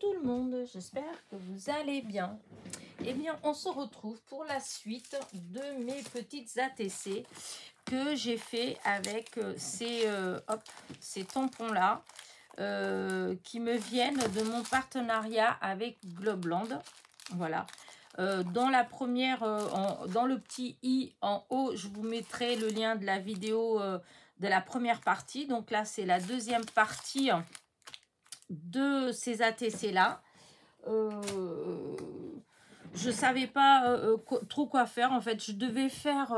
tout le monde, j'espère que vous allez bien. Eh bien, on se retrouve pour la suite de mes petites ATC que j'ai fait avec euh, ces, euh, ces tampons-là euh, qui me viennent de mon partenariat avec Globland. Voilà. dans la première, dans le petit i en haut, je vous mettrai le lien de la vidéo de la première partie. Donc là, c'est la deuxième partie de ces ATC-là. Euh, je savais pas euh, euh, trop quoi faire. En fait, je devais faire,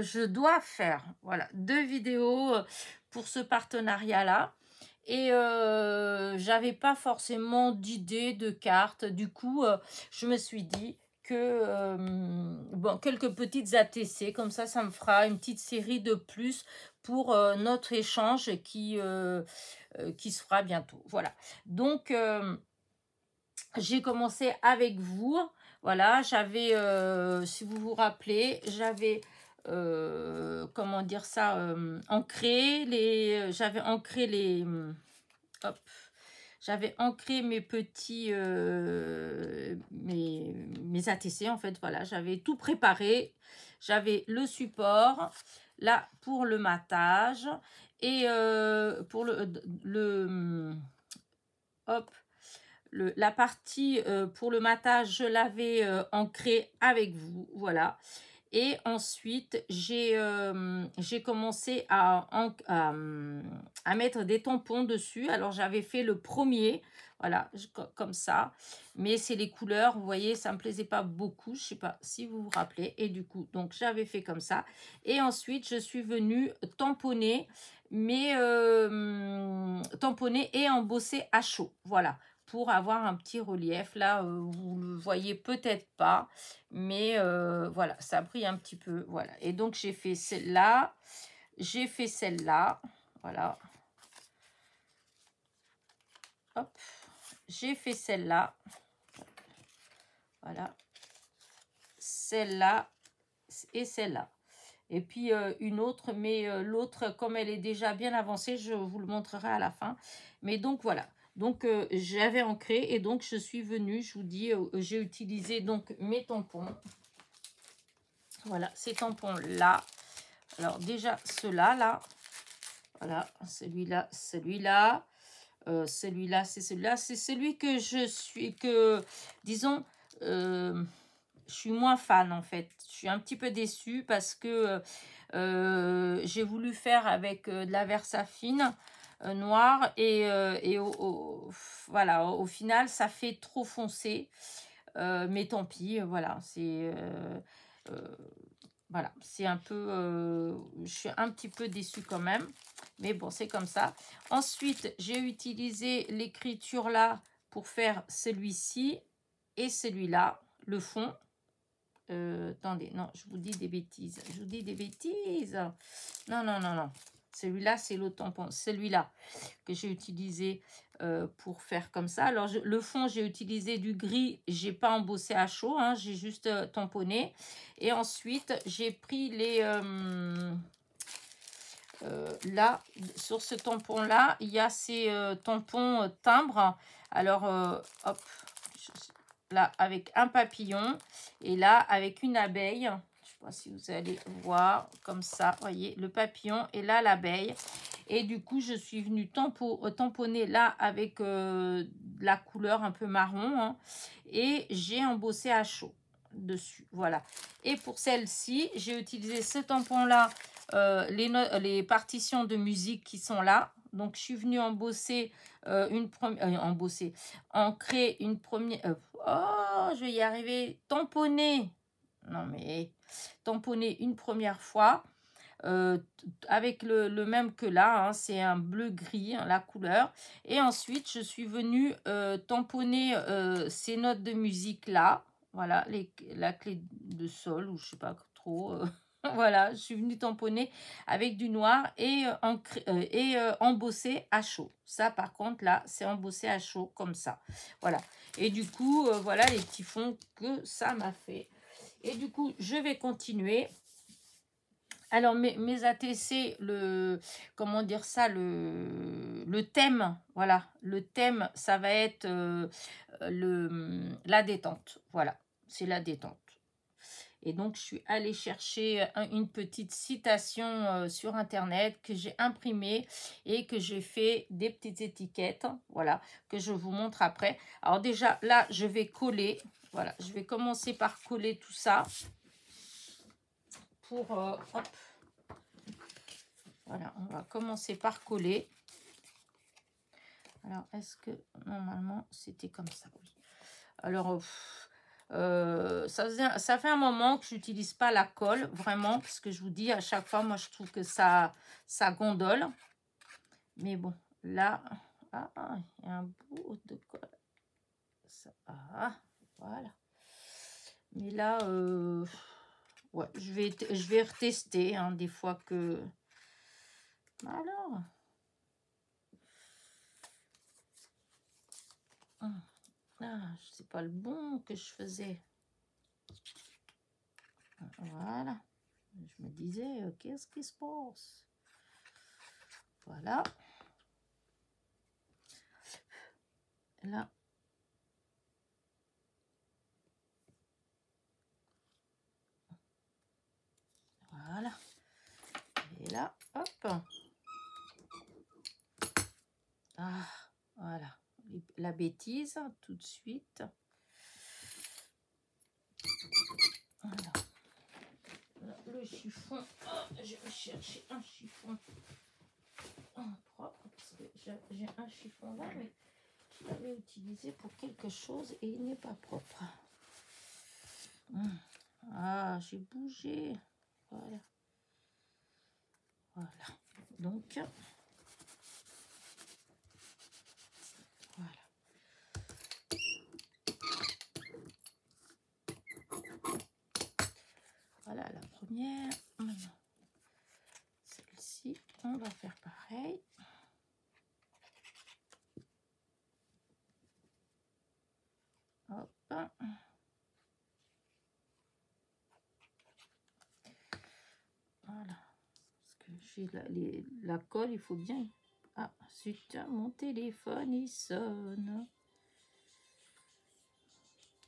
je dois faire, voilà, deux vidéos pour ce partenariat-là. Et j'avais pas forcément d'idée de carte. Du coup, je me suis dit que, bon, quelques petites ATC, comme ça, ça me fera une petite série de plus pour notre échange qui euh, qui se bientôt. Voilà. Donc, euh, j'ai commencé avec vous. Voilà, j'avais, euh, si vous vous rappelez, j'avais, comment dire ça, ancré les, j'avais ancré les, hop, j'avais ancré mes petits, mes, mes ATC en fait, voilà, j'avais tout préparé. J'avais le support, là pour le matage et euh, pour le, le hop, le, la partie euh, pour le matage, je l'avais euh, ancré avec vous, voilà. Et ensuite, j'ai commencé à, mettre des tampons dessus. Alors, j'avais fait le premier, voilà, comme ça. Mais c'est les couleurs, vous voyez, ça ne me plaisait pas beaucoup. Je ne sais pas si vous vous rappelez. Et du coup, donc, j'avais fait comme ça. Et ensuite, je suis venue tamponner mais euh, tamponné et embossé à chaud. Voilà, pour avoir un petit relief. Là, euh, vous le voyez peut-être pas, mais euh, voilà, ça pris un petit peu. Voilà, et donc j'ai fait celle-là, j'ai fait celle-là, voilà. Hop, j'ai fait celle-là, voilà, celle-là et celle-là et puis euh, une autre, mais l'autre, comme elle est déjà bien avancée, je vous le montrerai à la fin. Mais donc voilà, donc euh, j'avais ancré et donc je suis venue, je vous dis, j'ai utilisé donc mes tampons. Voilà, ces tampons-là. Alors déjà, ceux-là, là, voilà, celui-là, celui-là, celui-là, c'est celui-là, c'est celui que je suis, que, disons, je suis moins fan en fait. Je suis un petit peu déçue parce que euh, j'ai voulu faire avec euh, de la versafine euh, noire et, et au, voilà, au final ça fait trop foncé. mais tant pis, voilà, c'est voilà, c'est un peu, je suis un petit peu déçue quand même, mais bon, c'est comme ça. Ensuite, j'ai utilisé l'écriture là pour faire celui-ci et celui-là, le fond. Euh, attendez, non, je vous dis des bêtises. Je vous dis des bêtises. Non, non, non, non. Celui-là, c'est l'autre tampon. Celui-là que j'ai utilisé euh, pour faire comme ça. Alors, le fond, j'ai utilisé du gris. J'ai pas embossé à chaud. Hein, j'ai juste euh, tamponné. Et ensuite, j'ai pris les... là, sur ce tampon-là, il y a ces tampons timbres. Alors, hop, là avec un papillon et là avec une abeille. Si vous allez voir comme ça, voyez le papillon et là l'abeille. Et du coup, je suis venue euh, tamponner là avec euh, la couleur un peu marron hein, et j'ai embossé à chaud dessus. Voilà. Et pour celle-ci, j'ai utilisé ce tampon-là, euh, les, les partitions de musique qui sont là. Donc, je suis venue embosser une première... embosser, ancrer une première... Oh, je vais y arriver. Tamponner. Non, mais tamponner une première fois. Euh, avec le, même que là, hein, c'est un bleu-gris, hein, la couleur. Et ensuite, je suis venue euh, tamponner euh, ces notes de musique là. Voilà, les, la clé de sol, ou je sais pas trop. voilà, je suis venue tamponner avec du noir et, et embossé à chaud. Ça, par contre, là, c'est embossé à chaud comme ça. Voilà. Et du coup, voilà les petits fonds que ça m'a fait. Et du coup, je vais continuer Alors, mes, ATC, le, comment dire ça, le, le thème, voilà, le thème, ça va être euh, le, la détente. Voilà, c'est la détente. Et donc, je suis allée chercher une petite citation euh, sur Internet que j'ai imprimée et que j'ai fait des petites étiquettes, voilà, que je vous montre après. Alors déjà, là, je vais coller, voilà, je vais commencer par coller tout ça pour, euh, voilà, on va commencer par coller. Alors, est-ce que normalement, c'était comme ça? Oui. Alors, euh, euh, ça, ça, fait un moment que j'utilise pas la colle, vraiment, parce que je vous dis, à chaque fois, moi, je trouve que ça, ça gondole. Mais bon, là, ah, il y a un bout de colle. ah, voilà. Mais là, euh, ouais, je vais, je vais retester, hein, des fois que... Alors... Ah, c'est pas le bon que je faisais. Voilà. Je me disais, euh, qu'est-ce qui se passe? Voilà. Là. Voilà. Et là, hop. Ah, voilà la bêtise tout de suite. Voilà. le chiffon, oh, je vais chercher un chiffon propre parce que j'ai un chiffon là, mais je l'avais utilisé pour quelque chose et il n'est pas propre. Hum. Ah, j'ai bougé. Voilà. Voilà. Donc, Celle-ci, on va faire pareil. Hop. Voilà. Parce que la, la colle, il faut bien... Ah, zut, mon téléphone, il sonne.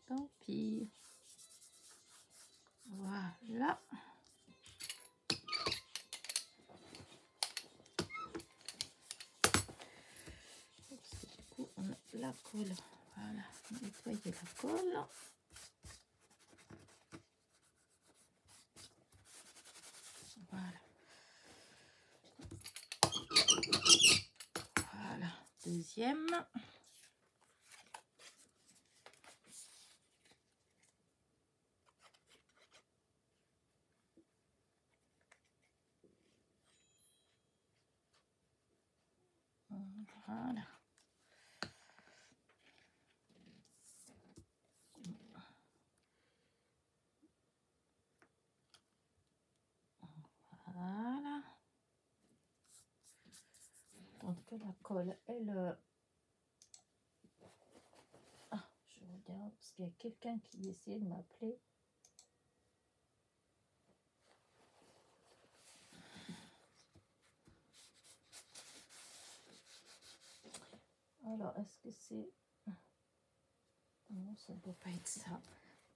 Tant pis. Voilà. la colle. Voilà, nettoyer la colle. Voilà. Voilà, deuxième. Voilà. La colle, elle... Euh, ah, je regarde, parce qu'il y a quelqu'un qui essaie de m'appeler. Alors, est-ce que c'est... Non, ça ne doit pas être ça.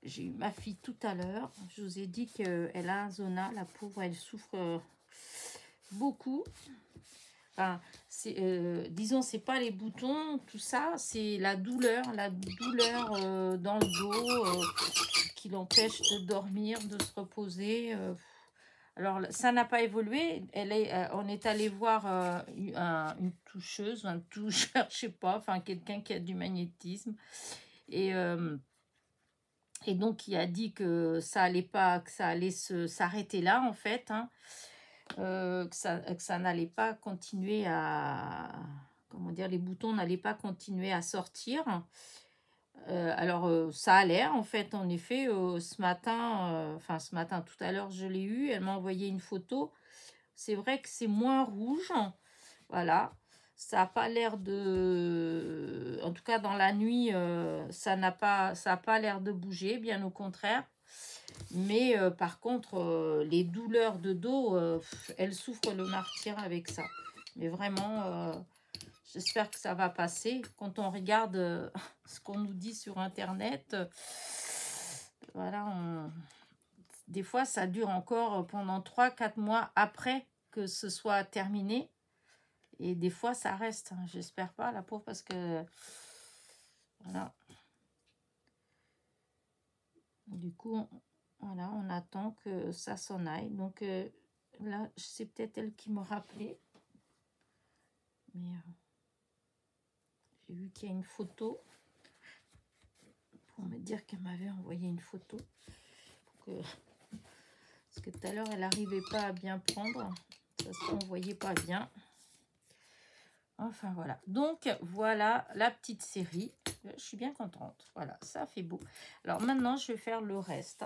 J'ai eu ma fille tout à l'heure. Je vous ai dit qu'elle a un zona. La pauvre, elle souffre euh, beaucoup. Euh, disons, c'est pas les boutons, tout ça, c'est la douleur, la douleur euh, dans le dos euh, qui l'empêche de dormir, de se reposer. Alors, ça n'a pas évolué. Elle est, on est allé voir une toucheuse, un toucheur, je sais pas, enfin quelqu'un qui a du magnétisme. Et, et donc, il a dit que ça allait pas, que ça allait s'arrêter là, en fait. Hein. Euh, que ça, n'allait pas continuer à... Comment dire, les boutons n'allaient pas continuer à sortir. Euh, alors, euh, ça a l'air, en fait, en effet, ce matin, enfin, ce matin, tout à l'heure, je l'ai eu, elle m'a envoyé une photo. C'est vrai que c'est moins rouge, voilà. Ça n'a pas l'air de... En tout cas, dans la nuit, ça n'a pas, pas l'air de bouger, bien au contraire. Mais euh, par contre, euh, les douleurs de dos, euh, elle souffre le martyr avec ça. Mais vraiment, j'espère que ça va passer. Quand on regarde ce qu'on nous dit sur Internet, voilà, des fois, ça dure encore pendant 3-4 mois après que ce soit terminé. Et des fois, ça reste. Hein. J'espère pas, la pauvre, parce que... Voilà. Du coup, voilà, on attend que ça s'en aille. Donc euh, là, c'est peut-être elle qui me rappelait. Mais euh, j'ai vu qu'il y a une photo pour me dire qu'elle m'avait envoyé une photo. parce que tout à l'heure, elle n'arrivait pas à bien prendre. Ça se voyait pas bien. Enfin voilà. Donc voilà la petite série. Je suis bien contente. Voilà, ça fait beau. Alors maintenant, je vais faire le reste.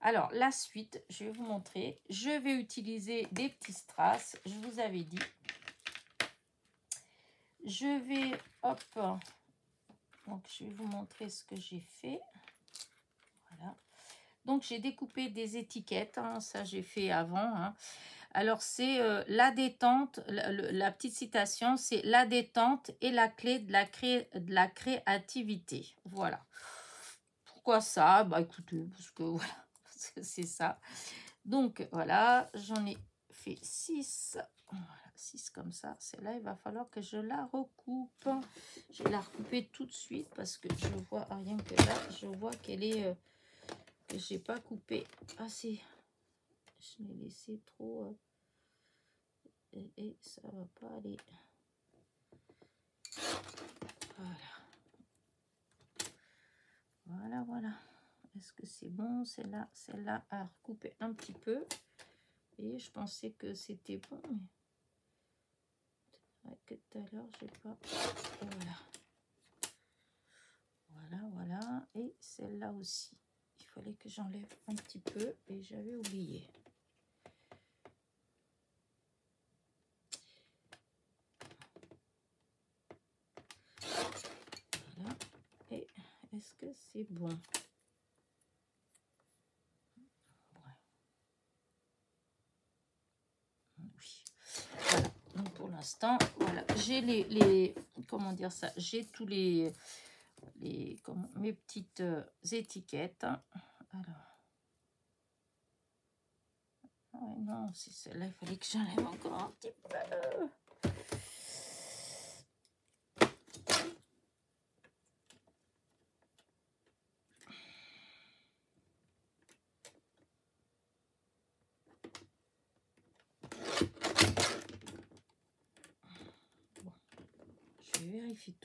Alors la suite, je vais vous montrer. Je vais utiliser des petits strass. Je vous avais dit. Je vais, hop, donc je vais vous montrer ce que j'ai fait. Voilà. Donc j'ai découpé des étiquettes. Hein. ça j'ai fait avant. Hein. Alors, c'est euh, la détente, la, petite citation, c'est la détente et la clé de la, de la créativité. Voilà. Pourquoi ça? Bah écoutez, parce que voilà, c'est ça. Donc, voilà, j'en ai fait 6. Voilà, 6 comme ça. Celle-là, il va falloir que je la recoupe. Je vais la recouper tout de suite parce que je vois rien que là, je vois qu'elle est... Euh, que j'ai pas coupé assez je l'ai laissé trop euh, et, ça va pas aller voilà voilà voilà est-ce que c'est bon celle-là celle-là a recoupé un petit peu. Et je pensais que c'était bon mais que tout à l'heure j'ai pas. Voilà. Voilà voilà. Et celle-là aussi. Il fallait que j'enlève un petit peu et j'avais oublié. Est-ce que c'est bon Oui. Voilà. Donc pour l'instant, voilà. J'ai les, les, Comment dire ça J'ai tous les... les comment, mes petites euh, étiquettes. Alors. non, c'est celle-là, il fallait que j'enlève encore un petit peu.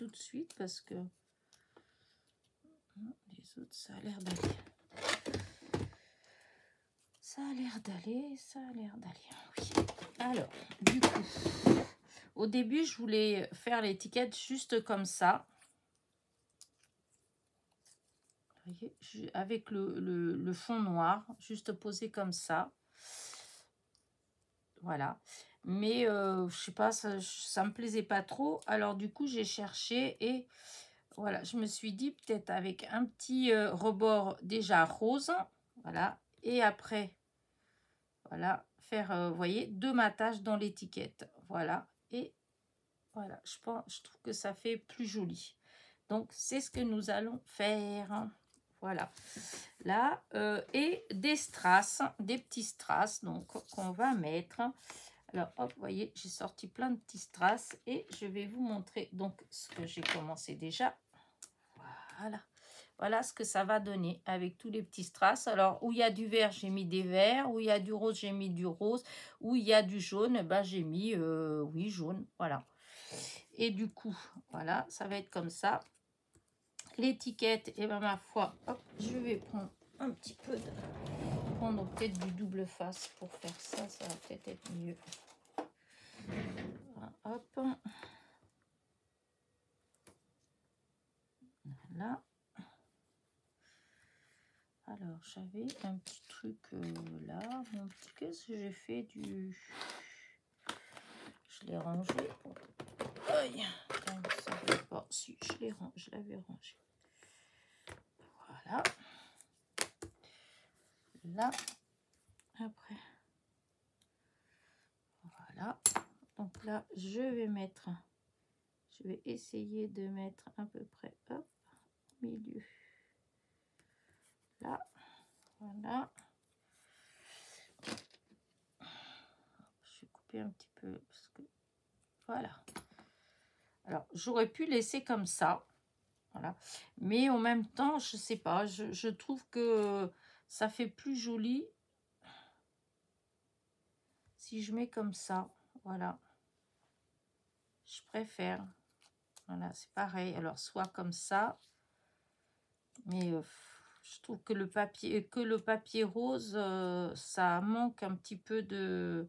Tout de suite parce que les autres, ça a l'air d'aller. Ça a l'air d'aller, ça a l'air d'aller. Alors, du coup, au début, je voulais faire l'étiquette juste comme ça. Avec le, le, fond noir, juste posé comme ça. Voilà mais euh, je sais pas, ça, ça me plaisait pas trop. Alors du coup, j'ai cherché et voilà, je me suis dit peut-être avec un petit euh, rebord déjà rose, voilà, et après, voilà, faire, euh, vous voyez, deux matages dans l'étiquette, voilà, et voilà, je pense, je trouve que ça fait plus joli. Donc, c'est ce que nous allons faire. Voilà. Là, et des strass, des petits strass, donc, qu'on va mettre. Alors, hop, vous voyez, j'ai sorti plein de petits strass et je vais vous montrer donc ce que j'ai commencé déjà. Voilà. Voilà ce que ça va donner avec tous les petits strass. Alors, où il y a du vert, j'ai mis des verts. Où il y a du rose, j'ai mis du rose. Où il y a du jaune, ben, j'ai mis, euh, oui, jaune. Voilà. Et du coup, voilà, ça va être comme ça. L'étiquette, et eh ben ma foi, je vais prendre un petit peu de... Prendre peut-être du double face pour faire ça, ça va peut-être être mieux. Hop. Voilà. Alors, j'avais un petit truc euh, là. Qu'est-ce que j'ai fait du... Je l'ai rangé. Aïe. Pas. Si, je l'ai rangé. Je l'avais rangé. Voilà. Là. Après, voilà. Donc là, je vais mettre, je vais essayer de mettre à peu près, hop, au milieu. Là, voilà. Je vais couper un petit peu parce que, voilà. Alors, j'aurais pu laisser comme ça. Voilà. Mais en même temps, je sais pas, je, trouve que ça fait plus joli si je mets comme ça. Voilà. Je préfère. Voilà, c'est pareil. Alors, soit comme ça. Mais euh, je trouve que le papier, que le papier rose, euh, ça manque un petit peu de...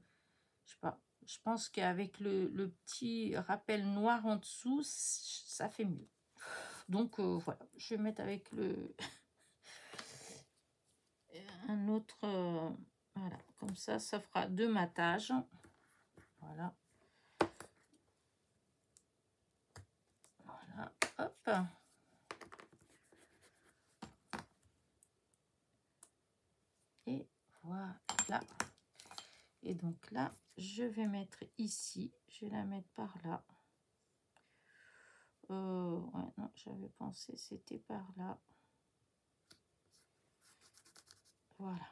Je sais pas. Je pense qu'avec le, petit rappel noir en dessous, ça fait mieux. Donc euh, voilà, je vais mettre avec le un autre, euh, comme ça, ça fera deux matages. Voilà. Voilà, hop. Et voilà. Et donc là, je vais mettre ici, je vais la mettre par là. Euh, ouais, non, j'avais pensé c'était par là. Voilà.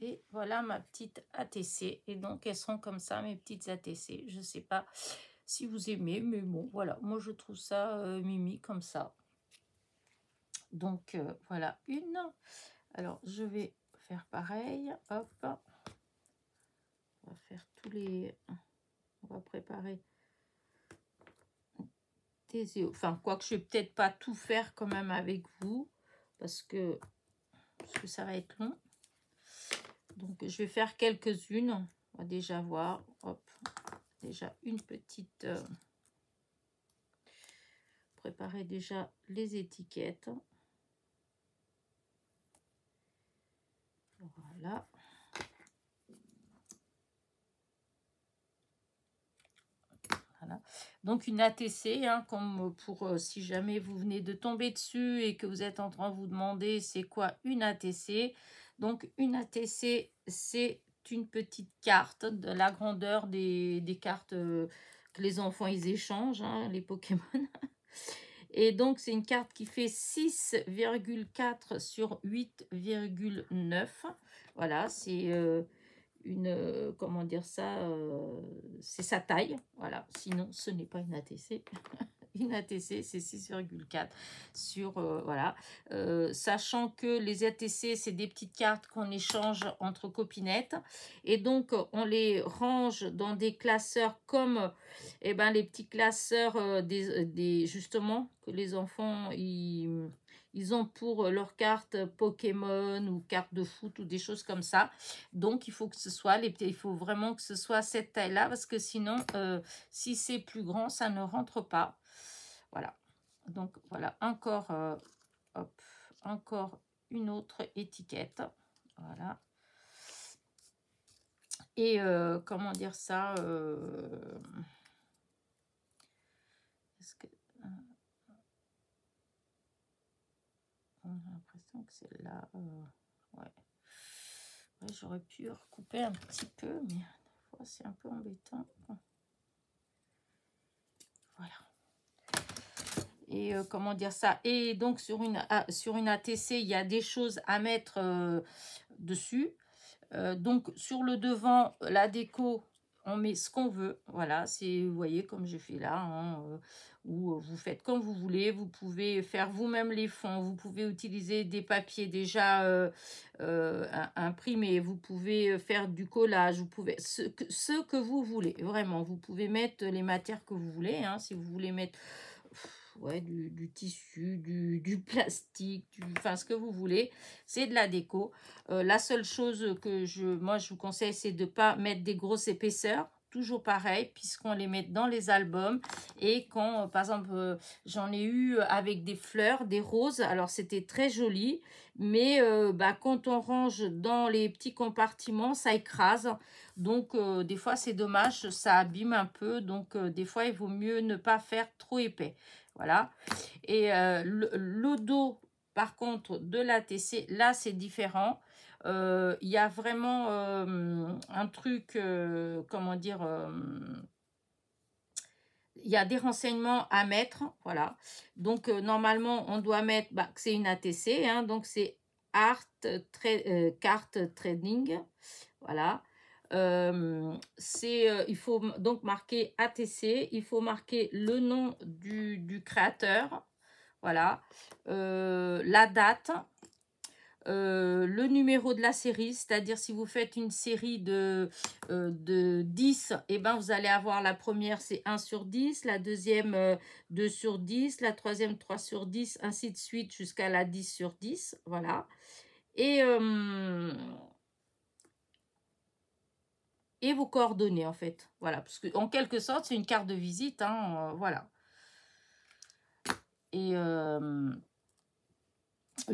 Et voilà ma petite ATC. Et donc, elles sont comme ça, mes petites ATC. Je sais pas si vous aimez, mais bon, voilà. Moi, je trouve ça euh, mimi comme ça. Donc, euh, voilà une. Alors, je vais faire pareil. Hop. On va faire tous les... On va préparer Enfin, quoi que je vais peut-être pas tout faire quand même avec vous. Parce que, parce que ça va être long. Donc, je vais faire quelques-unes. On va déjà voir. Déjà une petite... Euh, préparer déjà les étiquettes. Voilà. Donc une ATC, hein, comme pour euh, si jamais vous venez de tomber dessus et que vous êtes en train de vous demander c'est quoi une ATC. Donc une ATC, c'est une petite carte de la grandeur des, cartes euh, que les enfants ils échangent, hein, les Pokémon. Et donc, c'est une carte qui fait 6,4 sur 8,9. Voilà, c'est euh, une, euh, comment dire ça, c'est sa taille, voilà, sinon ce n'est pas une ATC. une ATC, c'est 6,4 sur, euh, voilà, sachant que les ATC, c'est des petites cartes qu'on échange entre copinettes, et donc on les range dans des classeurs comme, eh ben, les petits classeurs des, des, justement, que les enfants, ils ont pour leur carte Pokémon ou carte de foot ou des choses comme ça. Donc, il faut que ce soit, les, il faut vraiment que ce soit cette taille-là parce que sinon, euh, si c'est plus grand, ça ne rentre pas. Voilà. Donc, voilà, encore, euh, hop, encore une autre étiquette. Voilà. Et euh, comment dire ça Est-ce que J'ai l'impression que c'est là. Euh, ouais. J'aurais pu recouper un petit peu, mais c'est un peu embêtant. Voilà. Et euh, comment dire ça? Et donc sur une, sur une ATC, il y a des choses à mettre euh, dessus. donc sur le devant, la déco, on met ce qu'on veut. Voilà, c'est, vous voyez, comme je fais là, hein, euh, euh, vous faites comme vous voulez. Vous pouvez faire vous-même les fonds. Vous pouvez utiliser des papiers déjà euh, imprimés. Vous pouvez faire du collage. Vous pouvez ce que, ce que vous voulez, vraiment. Vous pouvez mettre les matières que vous voulez. Hein, si vous voulez mettre du, tissu, du, plastique, du, enfin ce que vous voulez. C'est de la déco. Euh, la seule chose que je, moi je vous conseille, c'est de ne pas mettre des grosses épaisseurs toujours pareil, puisqu'on les met dans les albums. Et quand, euh, par exemple, euh, j'en ai eu avec des fleurs, des roses, alors c'était très joli, mais bah, quand on range dans les petits compartiments, ça écrase. Donc, des fois, c'est dommage, ça abîme un peu. Donc, des fois, il vaut mieux ne pas faire trop épais. Voilà. Et euh, le, dos, par contre, de la TC, là, c'est différent. il y a vraiment un truc, comment dire, il y a des renseignements à mettre, voilà. Donc, normalement, on doit mettre bah, que c'est une ATC, hein, donc c'est Art Carte Trading, voilà. C'est il faut donc marquer ATC, il faut marquer le nom du, créateur, voilà, la date, le numéro de la série, c'est-à-dire si vous faites une série de, de 10, et eh ben vous allez avoir la première c'est 1 sur 10, la deuxième 2 sur 10, la troisième 3 sur 10, ainsi de suite jusqu'à la 10 sur 10, voilà. Et, et vos coordonnées en fait, voilà, parce que en quelque sorte c'est une carte de visite, hein, voilà. Et, et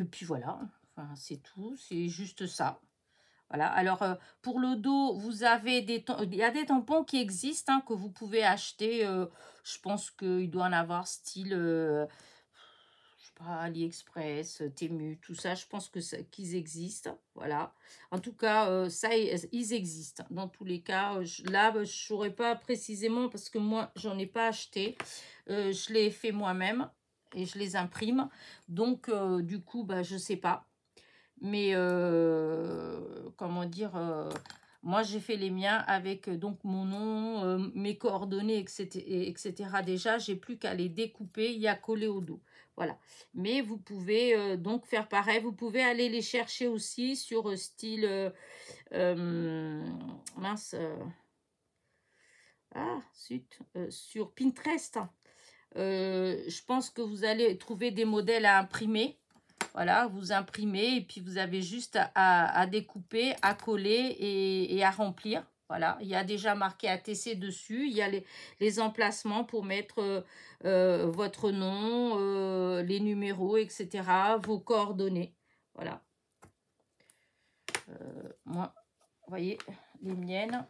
puis voilà, c'est tout, c'est juste ça. Voilà, alors euh, pour le dos, vous avez des il y a des tampons qui existent, hein, que vous pouvez acheter. Euh, je pense qu'il doit en avoir style, euh, AliExpress, Temu, tout ça. Je pense qu'ils existent. Voilà. En tout cas, ça, ils existent. Dans tous les cas, là, je ne saurais pas précisément parce que moi, j'en ai pas acheté. je l'ai fait moi-même et je les imprime. Donc, du coup, bah, je sais pas. Mais, euh, comment dire, euh, moi j'ai fait les miens avec euh, donc mon nom, mes coordonnées, etc. etc. Déjà, j'ai plus qu'à les découper y a collé au dos. Voilà. Mais vous pouvez donc faire pareil. Vous pouvez aller les chercher aussi sur style... mince. ah, zut. sur Pinterest. je pense que vous allez trouver des modèles à imprimer voilà, vous imprimez et puis vous avez juste à, découper, à coller et, à remplir. Voilà, il y a déjà marqué ATC dessus. Il y a les, emplacements pour mettre euh, euh, votre nom, euh, les numéros, etc. Vos coordonnées. Voilà. moi, vous voyez, les miennes.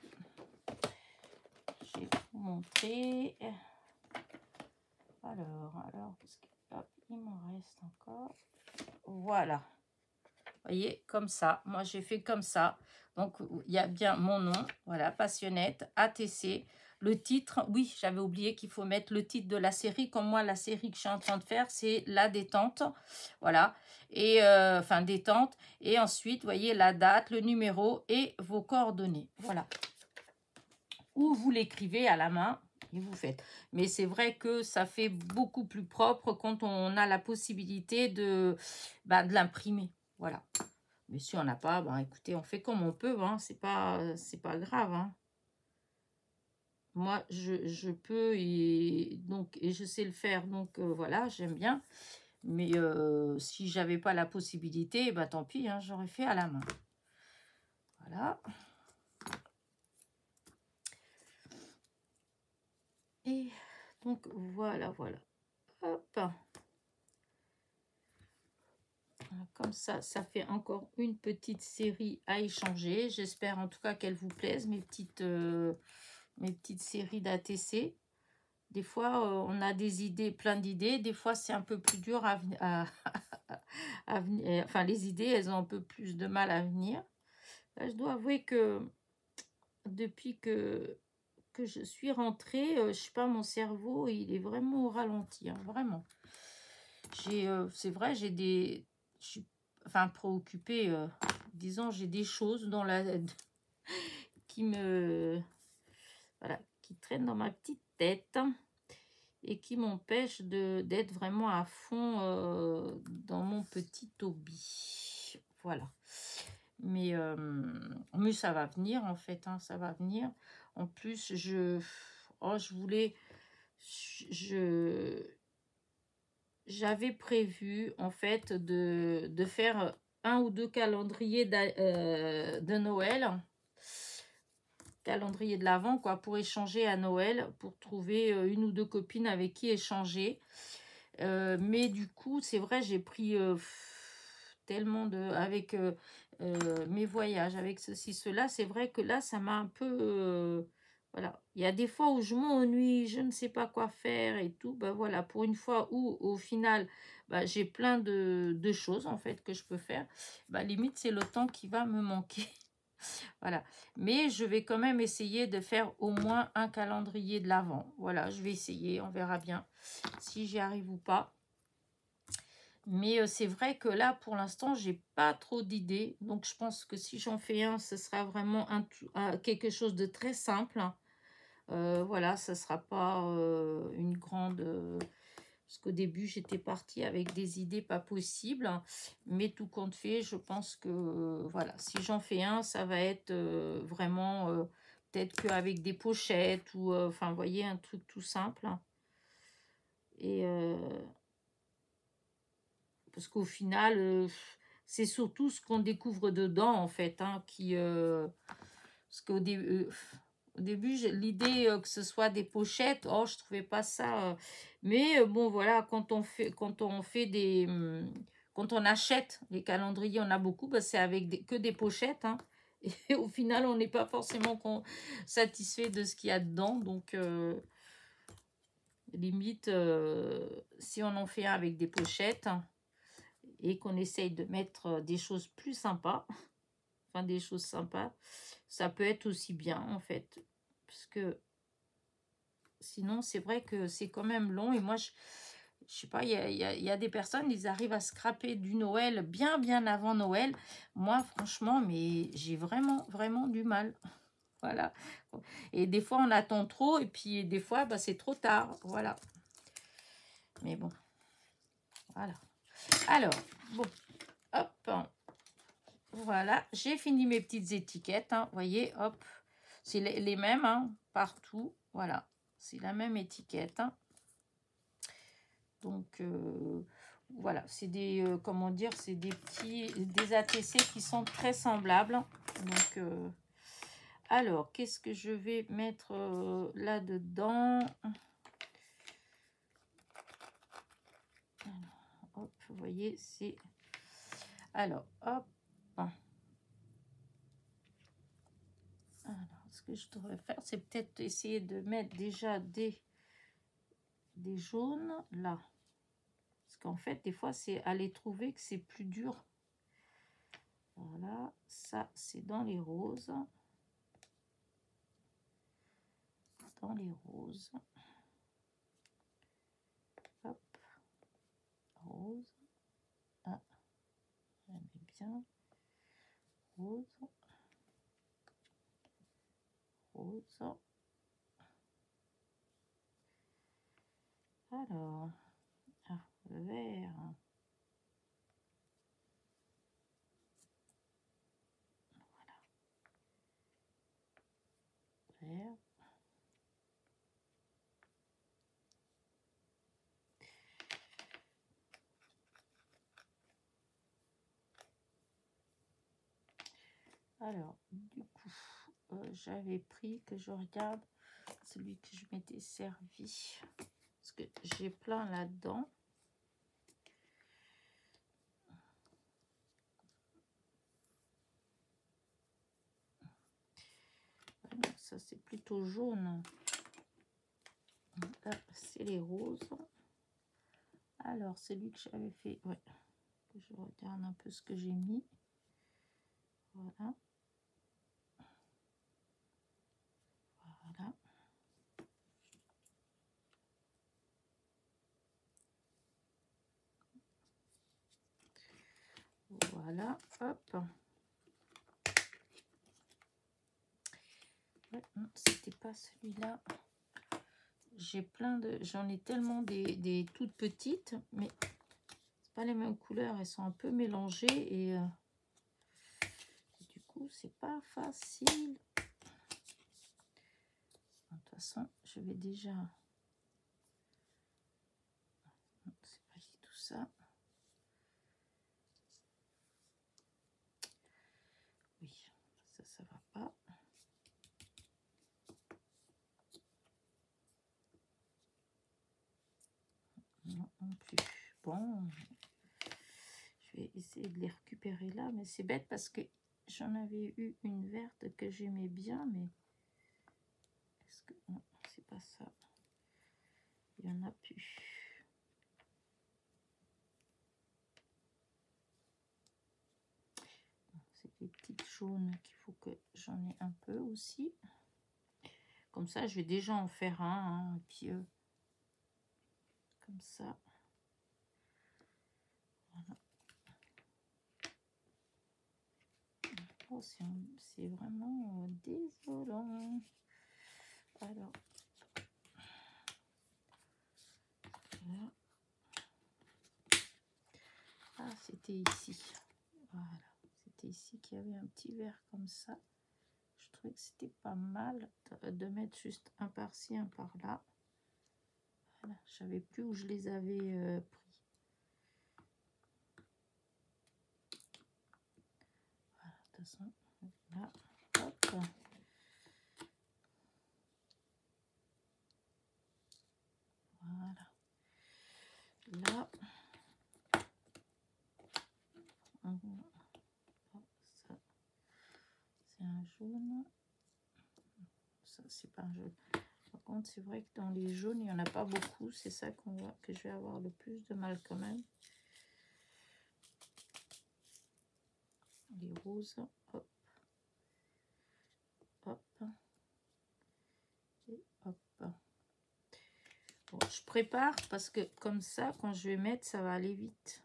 Je vais vous montrer. Alors, alors, il m'en reste encore. Voilà. Vous voyez, comme ça. Moi, j'ai fait comme ça. Donc, il y a bien mon nom. Voilà, Passionnette, ATC. Le titre, oui, j'avais oublié qu'il faut mettre le titre de la série. Comme moi, la série que je suis en train de faire, c'est La Détente. Voilà. Et, euh, enfin, Détente. Et ensuite, voyez, la date, le numéro et vos coordonnées. Voilà. Ou vous l'écrivez à la main vous faites. Mais c'est vrai que ça fait beaucoup plus propre quand on a la possibilité de, bah, de l'imprimer. Voilà. Mais si on n'a pas, ben, écoutez, on fait comme on peut. Hein. C'est pas, pas grave. Hein. Moi, je, peux et, donc, et je sais le faire. Donc, euh, voilà, j'aime bien. Mais euh, si j'avais pas la possibilité, bah, tant pis, hein, j'aurais fait à la main. Voilà. Et donc voilà, voilà. Hop. Comme ça, ça fait encore une petite série à échanger. J'espère en tout cas qu'elle vous plaise, mes petites, euh, mes petites séries d'ATC. Des fois, euh, on a des idées, plein d'idées. Des fois, c'est un peu plus dur à, à, venir. Enfin, les idées, elles ont un peu plus de mal à venir. je dois avouer que depuis que que je suis rentrée, euh, je sais pas, mon cerveau, il est vraiment au ralenti, hein, vraiment. Euh, c'est vrai, j'ai des, je suis, enfin, préoccupée, euh, disons, j'ai des choses dans la, qui me, voilà, qui traînent dans ma petite tête et qui m'empêchent d'être vraiment à fond dans mon petit hobby. Voilà. Mais, mais ça va venir, en fait, hein, ça va venir. En plus, je, oh, je voulais, je, j'avais prévu en fait de, faire un ou deux calendriers euh, de Noël, calendrier de l'Avent, quoi, pour échanger à Noël, pour trouver euh, une ou deux copines avec qui échanger. Euh, mais du coup, c'est vrai, j'ai pris tellement de... avec mes voyages, avec ceci, cela. C'est vrai que là, ça m'a un peu... Voilà. Il y a des fois où je m'ennuie, je ne sais pas quoi faire et tout. Ben voilà, pour une fois où au final, ben, j'ai plein de, choses en fait que je peux faire. Ben, limite, c'est le temps qui va me manquer. voilà. Mais je vais quand même essayer de faire au moins un calendrier de l'avant. Voilà, je vais essayer, on verra bien si j'y arrive ou pas. Mais euh, c'est vrai que là, pour l'instant, j'ai pas trop d'idées. Donc, je pense que si j'en fais un, ce sera vraiment quelque chose de très simple. Euh, voilà, ce sera pas euh, une grande... parce qu'au début, j'étais partie avec des idées pas possibles. Mais tout compte fait, je pense que, voilà, si j'en fais un, ça va être vraiment... Peut-être qu'avec des pochettes ou... Enfin, vous voyez, un truc tout simple. Et parce qu'au final, euh, c'est surtout ce qu'on découvre dedans, en fait, hein, qui... Euh, parce qu'au euh, au début, l'idée que ce soit des pochettes, oh, je trouvais pas ça... mais bon, voilà, quand on fait, quand on fait des... Hum, quand on achète les calendriers, on a beaucoup, bah, c'est avec que des pochettes, hein, et au final, on n'est pas forcément satisfait de ce qu'il y a dedans. Donc, limite, si on en fait un avec des pochettes, et qu'on essaye de mettre euh, des choses plus sympas, enfin des choses sympas, ça peut être aussi bien en fait. Parce que sinon, c'est vrai que c'est quand même long et moi, je, je sais pas, il y a, y a, des personnes, ils arrivent à scraper du Noël bien, bien avant Noël. Moi, franchement, mais j'ai vraiment, vraiment du mal. Voilà. Et des fois, on attend trop et puis des fois, bah, c'est trop tard. Voilà. Mais bon. Voilà. Alors, bon, hop, voilà, j'ai fini mes petites étiquettes, hein, vous voyez, hop, c'est les, mêmes hein, partout, voilà, c'est la même étiquette. Hein. Donc, euh, voilà, c'est des, euh, comment dire, c'est des petits, des ATC qui sont très semblables. Donc, euh, alors, qu'est-ce que je vais mettre là-dedans? Vous voyez, c'est... Alors, hop. Ce que je devrais faire, c'est peut-être essayer de mettre déjà des, des jaunes là. Parce qu'en fait, des fois, c'est aller trouver que c'est plus dur. Voilà, ça, c'est dans les roses. Dans les roses. Hop, rose bien. Rose. Rose. Alors, ah, vert. Voilà. Vert. Alors, du coup, euh, j'avais pris que je regarde celui que je m'étais servi. Parce que j'ai plein là-dedans. ça c'est plutôt jaune. c'est les roses. Alors, celui que j'avais fait, ouais, je regarde un peu ce que j'ai mis. Voilà. Voilà, hop. c'était pas celui-là. J'ai plein de... J'en ai tellement des, toutes petites, mais c'est pas les mêmes couleurs. Elles sont un peu mélangées et... Euh, du coup, c'est pas facile. De toute façon, je vais déjà... C'est pas du tout ça. Plus. Bon, je vais essayer de les récupérer là, mais c'est bête parce que j'en avais eu une verte que j'aimais bien, mais que non, c'est pas ça. Il y en a plus. C'est des petites jaunes qu'il faut que j'en ai un peu aussi. Comme ça, je vais déjà en faire un, hein, comme ça. Voilà. C'est vraiment euh, désolant. Alors, Ah, c'était ici. Voilà. C'était ici qu'il y avait un petit verre comme ça. Je trouvais que c'était pas mal de, mettre juste un par-ci, un par-là. Voilà. Je savais plus où je les avais euh, pris. Voilà, de toute là, hop. là. c'est un jaune. Ça, c'est pas un jaune. Par contre, c'est vrai que dans les jaunes, il n'y en a pas beaucoup. C'est ça qu'on voit que je vais avoir le plus de mal quand même. Roses, hop. Hop. Et hop je prépare parce que comme ça, quand je vais mettre, ça va aller vite.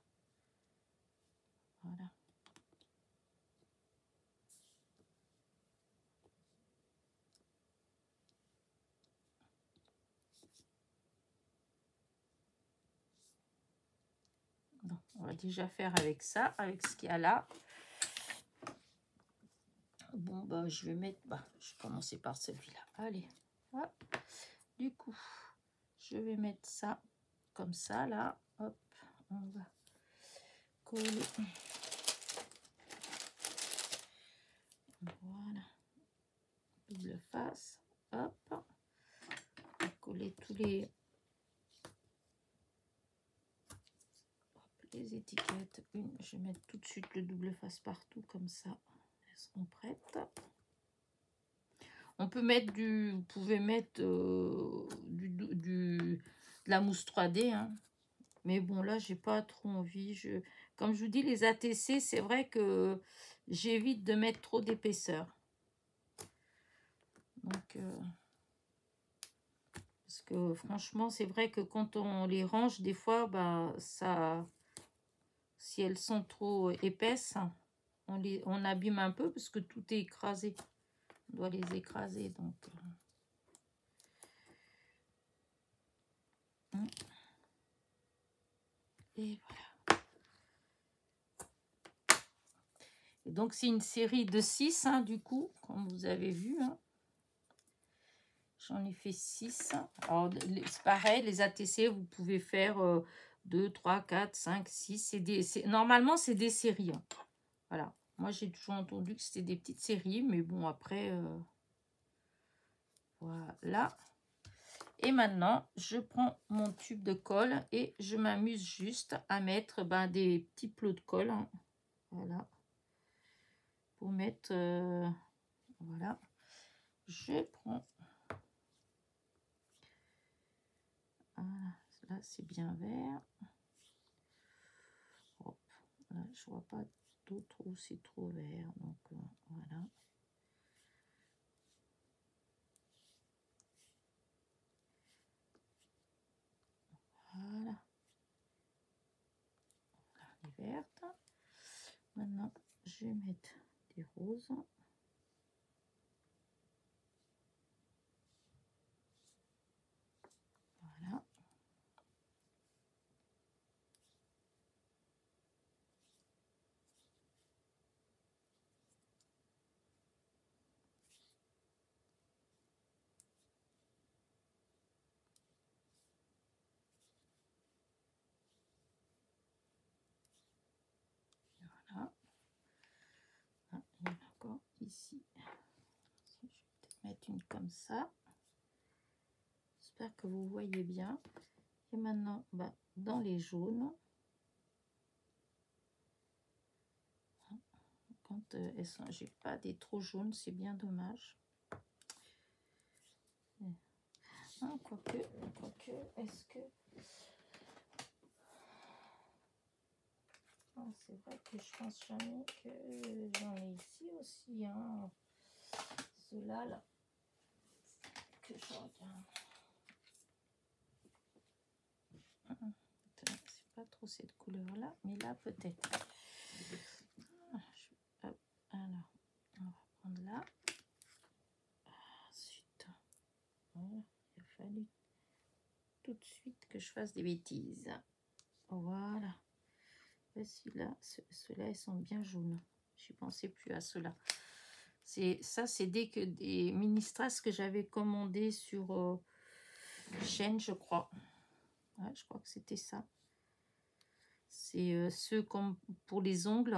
Voilà. on va déjà faire avec ça, avec ce qu'il y a là. Bon, bah, je vais mettre... Bah, je vais commencer par celui-là. Allez, Du coup, je vais mettre ça comme ça là. Hop on va coller. Voilà. Double face. Hop. Coller tous les les étiquettes. Je vais mettre tout de suite le double face partout comme ça seront prêtes on peut mettre du, vous pouvez mettre euh, du, du, de la mousse 3D, hein. mais bon là j'ai pas trop envie. Je, comme je vous dis, les ATC, c'est vrai que j'évite de mettre trop d'épaisseur. Donc, euh, parce que franchement, c'est vrai que quand on les range, des fois, bah, ça, si elles sont trop épaisses, on, les, on abîme un peu parce que tout est écrasé. On doit les écraser, donc. Euh. Et voilà. Et donc, c'est une série de 6, hein, du coup, comme vous avez vu. Hein. J'en ai fait 6. Alors, c'est pareil, les ATC, vous pouvez faire 2, 3, 4, 5, 6. Normalement, c'est des séries. Hein. Voilà. Moi, j'ai toujours entendu que c'était des petites séries, mais bon, après, euh, voilà. Et maintenant, je prends mon tube de colle et je m'amuse juste à mettre ben, des petits plots de colle. Hein. Voilà. Pour mettre... Euh, voilà. Je prends... là, c'est bien vert. Hop. Là, je vois pas trop, c'est trop vert. Donc euh, voilà. Voilà. Les vertes. Maintenant, je vais mettre des roses. Je vais peut-être mettre une comme ça. J'espère que vous voyez bien. Et maintenant, bah, dans les jaunes, quand elles sont, j'ai pas des trop jaunes, c'est bien dommage. Hein, quoique, quoique, est-ce que... Ah, c'est vrai que je pense jamais que j'en ai ici aussi. Hein. Ceux-là, là, que je regarde. C'est pas trop cette couleur-là, mais là peut-être. Ah, alors, on va prendre là. Ensuite, il a fallu tout de suite que je fasse des bêtises. Voilà. Celui-là, ceux-là, ils sont bien jaunes. Je pensais plus à cela. C'est ça, c'est des que des mini strass que j'avais commandé sur euh, chaîne, je crois. je crois que c'était ça. C'est euh, ceux comme pour les ongles.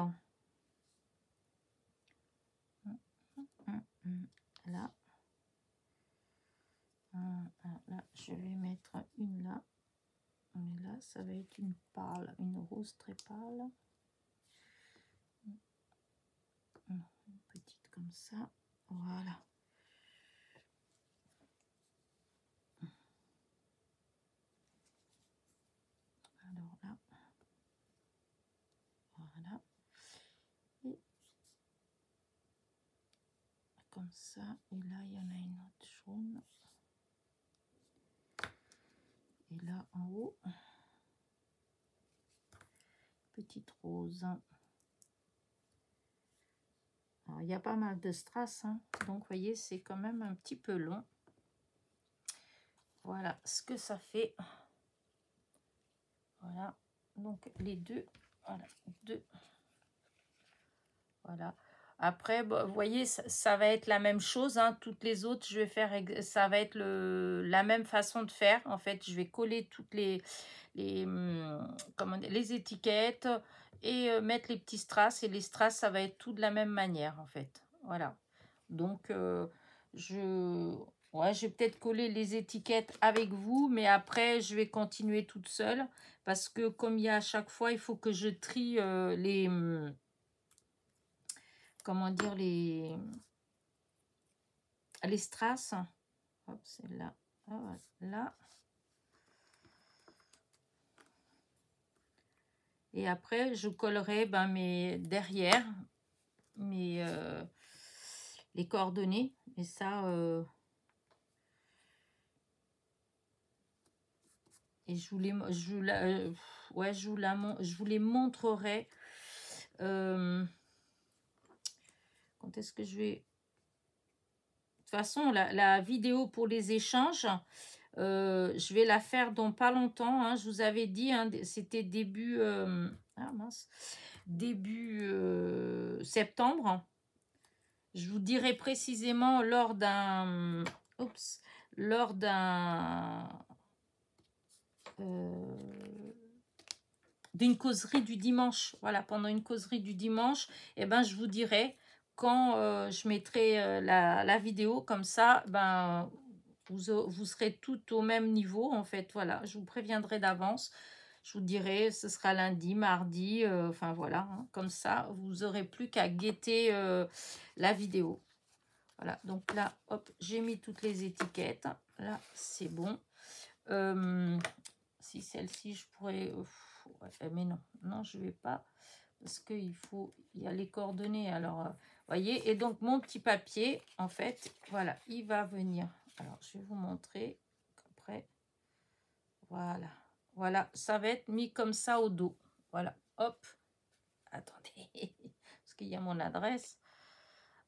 Là. Là, je vais mettre une là. Mais là, ça va être une pâle, une rose très pâle. Une petite comme ça. Voilà. Alors là. Voilà. Et comme ça. Et là, il y en a une autre jaune. Et en haut, petite rose. il y a pas mal de strass, hein. donc voyez, c'est quand même un petit peu long. Voilà ce que ça fait. Voilà, donc les deux, voilà, deux. Voilà. Après, vous voyez, ça, va être la même chose. Hein. Toutes les autres, je vais faire, ça va être la même façon de faire. En fait, je vais coller toutes les, les, hum, comment les étiquettes et euh, mettre les petits strass. Et les strass, ça va être tout de la même manière, en fait. Voilà. Donc, euh, je, je vais peut-être coller les étiquettes avec vous, mais après, je vais continuer toute seule. Parce que comme il y a à chaque fois, il faut que je trie euh, les hum, comment dire, les, les strass. Hop, c'est là. Ah, là. Et après, je collerai ben, mes, derrière mes, euh, les coordonnées. Et ça, euh, et je vous les, je vous la, euh, ouais, je vous la, je vous les montrerai. Quand est-ce que je vais... De toute façon, la, vidéo pour les échanges, euh, je vais la faire dans pas longtemps. Hein. Je vous avais dit, hein, c'était début... Euh, ah mince, début euh, septembre. Je vous dirai précisément lors d'un... Oups, lors d'un... d'une causerie du dimanche. Voilà, pendant une causerie du dimanche, eh ben, je vous dirai quand euh, je mettrai euh, la, vidéo, comme ça, ben, vous, vous serez tout au même niveau, en fait. Voilà, je vous préviendrai d'avance. Je vous dirai, ce sera lundi, mardi, euh, enfin voilà. Hein. comme ça, vous aurez plus qu'à guetter la vidéo. Voilà, donc là, hop, j'ai mis toutes les étiquettes. Là, c'est bon. si celle-ci, je pourrais... mais non, non, je vais pas. Parce qu'il faut... Il y a les coordonnées, alors voyez, et donc mon petit papier, en fait, voilà, il va venir. Alors, je vais vous montrer après. Voilà, voilà, ça va être mis comme ça au dos. Voilà, hop. Attendez, parce qu'il y a mon adresse.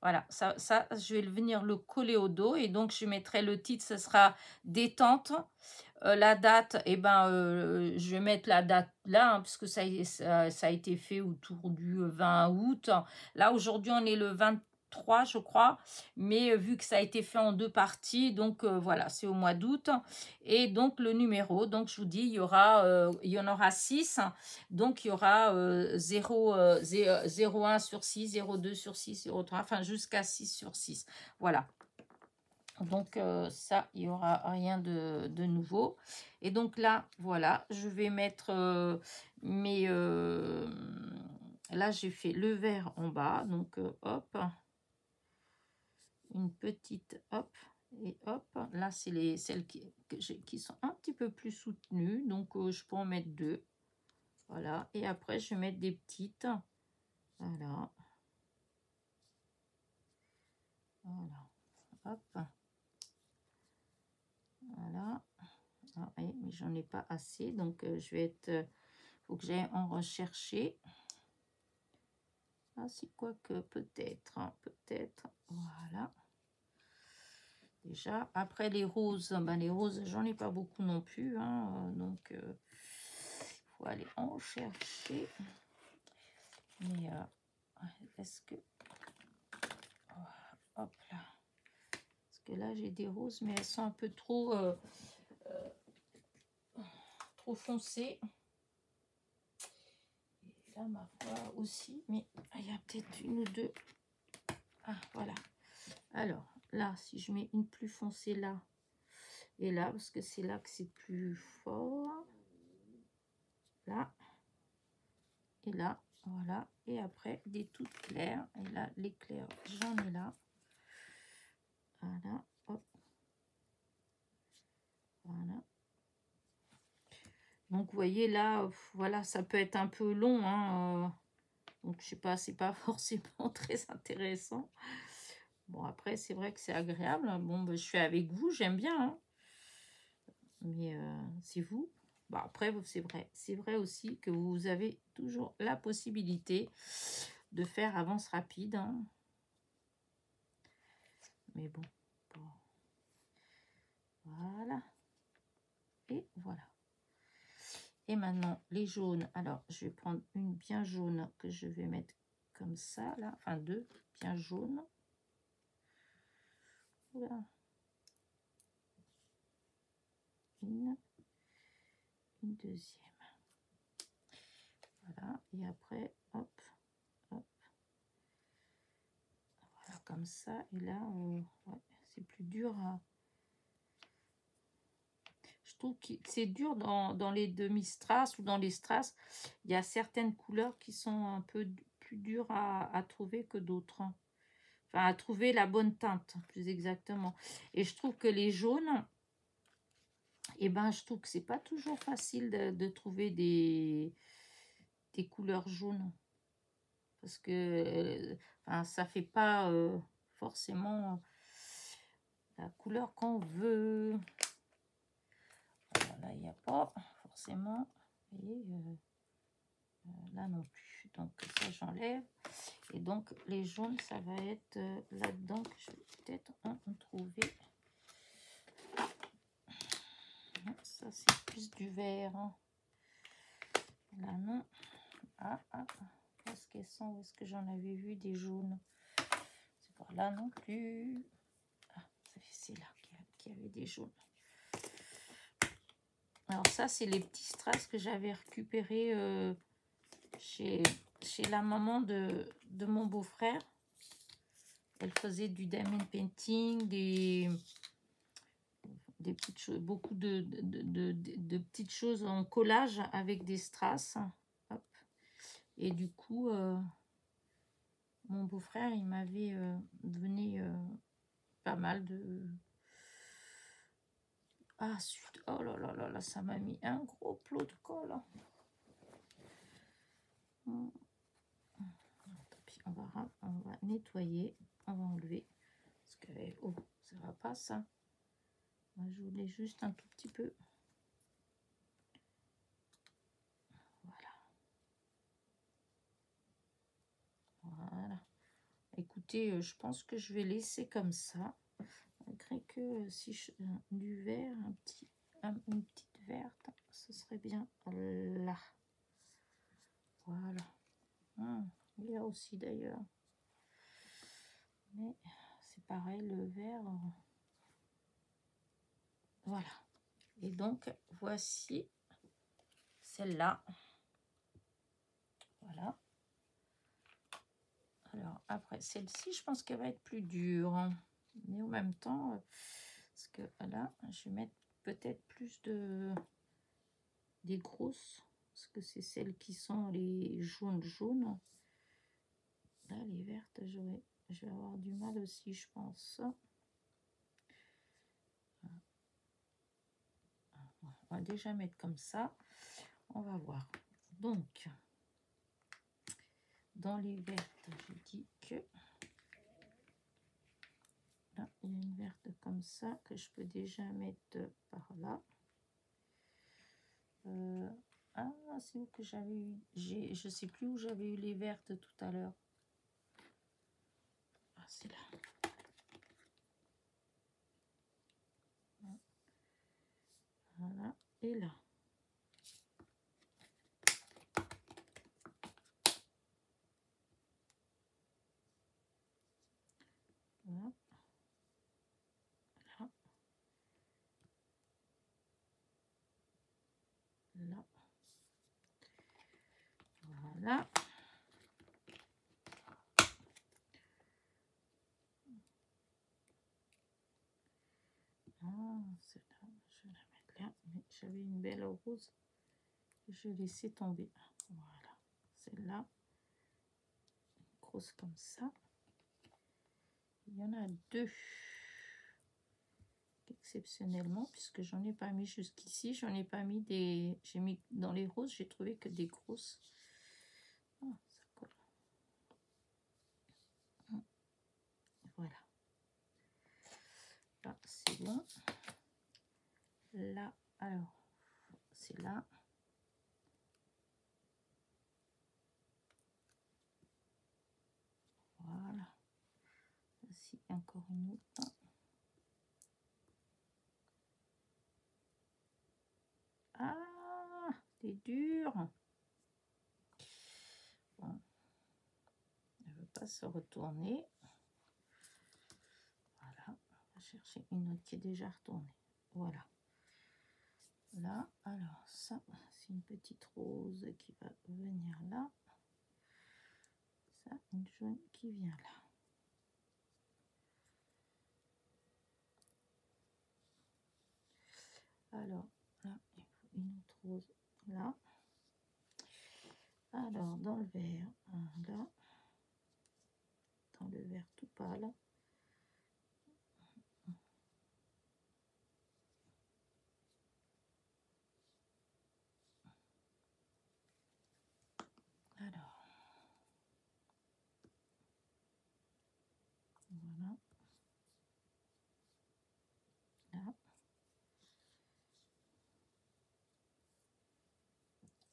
Voilà, ça, ça, je vais venir le coller au dos et donc je mettrai le titre, ce sera détente. Euh, la date, eh ben, euh, je vais mettre la date là, hein, puisque ça, ça, a été fait autour du 20 août. Là, aujourd'hui, on est le 23, je crois, mais euh, vu que ça a été fait en deux parties, donc voilà, c'est au mois d'août. Et donc, le numéro, donc je vous dis, il y, aura, il y en aura 6, donc il y aura 0, 0,1 sur 6, 0,2 sur 6, 0,3, enfin jusqu'à 6 sur 6. Voilà, donc euh, ça, il n'y aura rien de, nouveau. Et donc là, voilà, je vais mettre euh, mes... Euh, là, j'ai fait le vert en bas. Donc hop, une petite... Hop, Et hop, là, c'est les celles qui, qui sont un petit peu plus soutenues. Donc, euh, je peux en mettre deux. Voilà. Et après, je vais mettre des petites. Voilà. Voilà. Hop. Voilà. Ah, mais j'en ai pas assez. Donc, euh, je vais être... Euh, faut que j'aille en rechercher. Ah, c'est quoi que peut-être. Hein, peut-être. Voilà. Déjà. Après, les roses. Ben, les roses, j'en ai pas beaucoup non plus. Hein, donc, il euh, faut aller en chercher. Mais, est-ce que... Hop là que là j'ai des roses mais elles sont un peu trop euh, euh, trop foncées et là ma foi aussi mais il y a peut-être une ou deux ah voilà alors là si je mets une plus foncée là et là parce que c'est là que c'est plus fort là et là voilà et après des toutes claires et là l'éclair j'en ai là voilà. Voilà. Donc, vous voyez là, voilà, ça peut être un peu long. Hein, euh. donc, je sais pas, c'est pas forcément très intéressant. Bon, après, c'est vrai que c'est agréable. Bon, ben, je suis avec vous, j'aime bien. Hein. Mais euh, c'est vous. Bon, après, c'est vrai. C'est vrai aussi que vous avez toujours la possibilité de faire avance rapide. Hein. Mais bon, Voilà. Et voilà. Et maintenant, les jaunes. Alors, je vais prendre une bien jaune que je vais mettre comme ça, là. Enfin, deux bien jaunes. Voilà. Une. Une deuxième. Voilà. Et après, hop, comme ça. Et là, c'est plus dur Je trouve que c'est dur dans, les demi-strass ou dans les strass. Il y a certaines couleurs qui sont un peu plus dures à, trouver que d'autres. À trouver la bonne teinte, plus exactement. Et je trouve que les jaunes, et eh ben, je trouve que c'est pas toujours facile de, trouver des, des couleurs jaunes parce que enfin, ça fait pas euh, forcément la couleur qu'on veut. là, il n'y a pas forcément. Euh, euh, là non plus. Donc ça, j'enlève. Et donc les jaunes, ça va être là-dedans que je vais peut-être en, trouver. Ça, c'est plus du vert. Hein. Là, non. Ah, ah. Est-ce qu'elles sont Est-ce que j'en avais vu des jaunes? C'est par là non plus. Ah, c'est là qu'il y avait des jaunes. Alors ça, c'est les petits strass que j'avais récupérés euh, chez, la maman de, mon beau-frère. Elle faisait du diamond painting, des, des petites choses, beaucoup de, petites choses en collage avec des strass. Et du coup, euh, mon beau-frère, il m'avait euh, donné euh, pas mal de... Ah. Oh là là là là, ça m'a mis un gros plot de colle. On va, nettoyer, on va enlever. Parce que, oh, ça va pas ça. Moi, je voulais juste un tout petit peu. Voilà. Écoutez, euh, je pense que je vais laisser comme ça. Malgré que euh, si je, euh, du vert, un petit, une petite verte, ce serait bien là. Voilà. Hum, il y a aussi d'ailleurs. Mais c'est pareil, le vert. Voilà. Et donc, voici celle-là. Voilà. Alors, après, celle-ci, je pense qu'elle va être plus dure. Hein. Mais en même temps, euh, parce que là, je vais mettre peut-être plus de des grosses. Parce que c'est celles qui sont les jaunes jaunes. Les vertes, je vais, je vais avoir du mal aussi, je pense. Ah. Ah, on va déjà mettre comme ça. On va voir. Donc, dans les vertes, je dis que... Il y a une verte comme ça que je peux déjà mettre par là. Euh, ah, c'est où que j'avais eu... Je sais plus où j'avais eu les vertes tout à l'heure. C'est là. Voilà. Et. Là. Là. Voilà. Ah, c'est là, je vais la mettre là. Mais j'avais une belle rose. Je laissais tomber. Voilà, celle-là, grosse comme ça. Il y en a deux. Exceptionnellement puisque j'en ai pas mis jusqu'ici. J'en ai pas mis des j'ai mis dans les roses. J'ai trouvé que des grosses. Ah, voilà. Là c'est bon. Là alors c'est là voilà ici encore une autre Ah, c'est dur. Bon. Elle ne veut pas se retourner. Voilà. On va chercher une autre qui est déjà retournée. Voilà. Là, alors ça, c'est une petite rose qui va venir là. Ça, une jaune qui vient là. Alors, là, une autre rose là. Alors, dans le vert, là, dans le vert tout pâle, alors,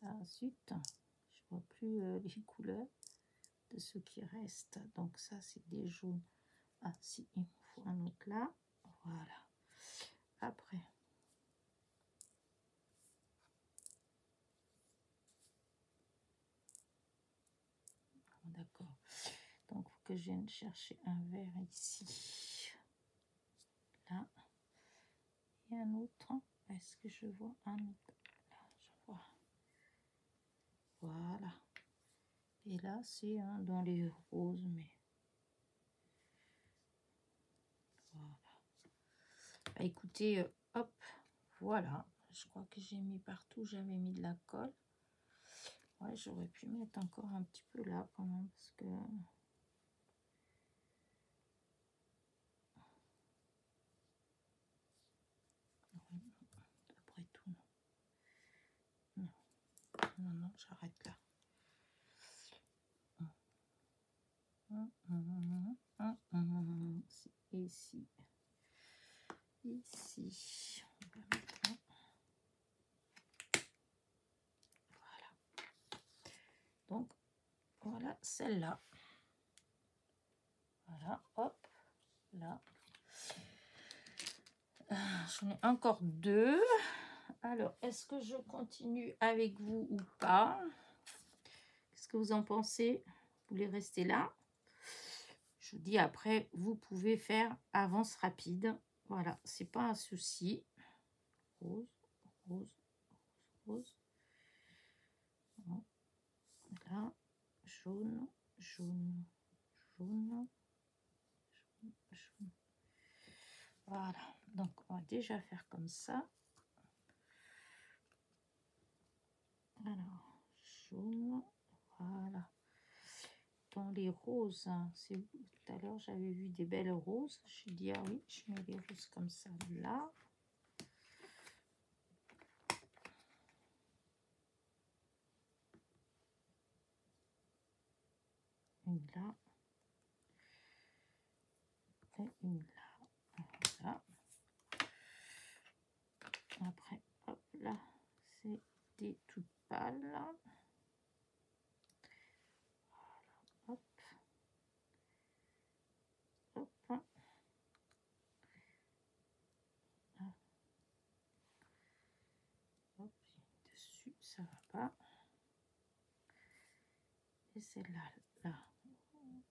voilà. Ensuite, je vois plus euh, les couleurs de ce qui reste. Donc ça, c'est des jaunes. Ah, si, il me faut un autre là. Voilà. Après. D'accord. Donc, faut que je vienne chercher un vert ici. Là. Et un autre. Est-ce que je vois un autre? Voilà. Et là, c'est dans les roses, mais... Voilà. Bah, écoutez, euh, hop, voilà. Je crois que j'ai mis partout, j'avais mis de la colle. Ouais, j'aurais pu mettre encore un petit peu là quand même, parce que... non, non, j'arrête là. Ici. Ici. Voilà. Donc, voilà celle-là. Voilà, hop, là. Euh, j'en ai encore deux. Alors, est-ce que je continue avec vous ou pas? Qu'est-ce que vous en pensez? Vous voulez rester là? Je vous dis après, vous pouvez faire avance rapide. Voilà, c'est pas un souci. Rose, rose, rose. Là, jaune, jaune, jaune, jaune, jaune. Voilà, donc on va déjà faire comme ça. Alors, jaune, voilà. Dans les roses, hein, c'est tout à l'heure j'avais vu des belles roses. Je dis ah oui, je mets les roses comme ça là. une là et une là. Toutes pâles. Là. Hop. Dessus, ça va pas. Et celle-là, là. Il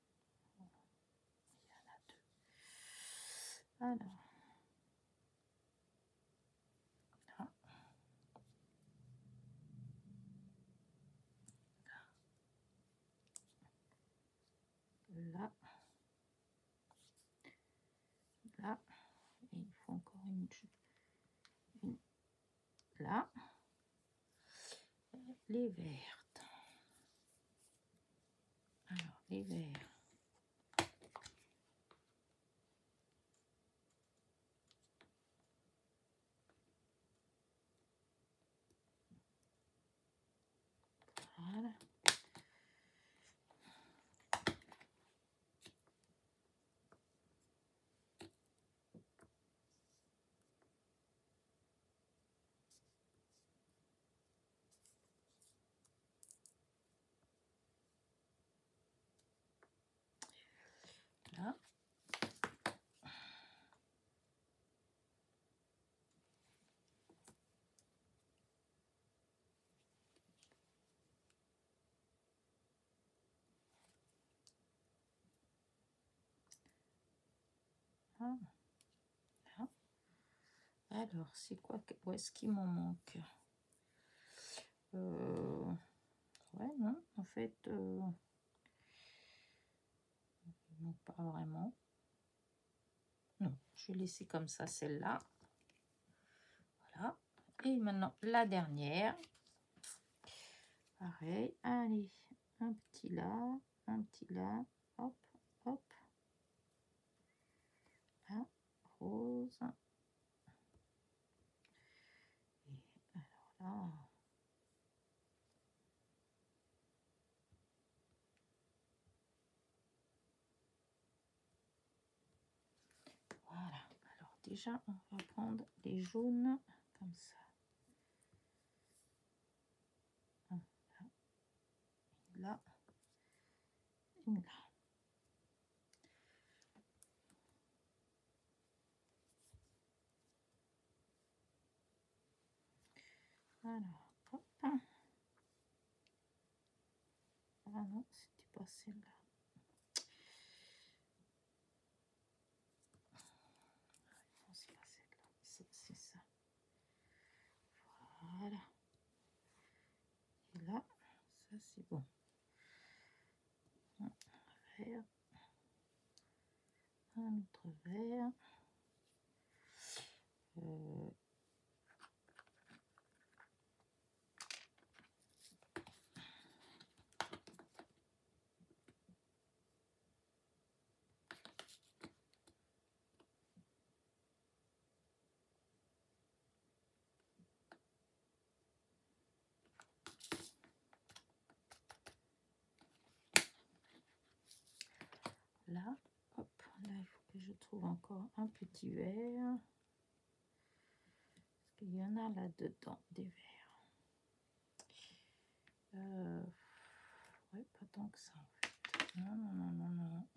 deux. Alors. là, là, et il faut encore une, une là, les vertes. Alors, les verts. Voilà. Là. Ah. Alors, c'est quoi que- Où est-ce qu'il m'en manque euh... Ouais, non, en fait... euh, pas vraiment. Non, je vais laisser comme ça celle-là. Voilà. Et maintenant, la dernière. Pareil. Allez, un petit là, un petit là. Hop, hop. Là, Et alors là... Voilà. Alors déjà, on va prendre les jaunes comme ça. Là, là, Alors, hop. Ah non, c'était pas celle-là. Non, c'est pas celle-là. C'est ça. Voilà. Et là, ça c'est bon. Un vert. Un autre vert. retrouve encore un petit verre. Parce qu'il y en a là-dedans, des verres? Euh, ouais, pas tant que ça. En fait. Non, non, non, non.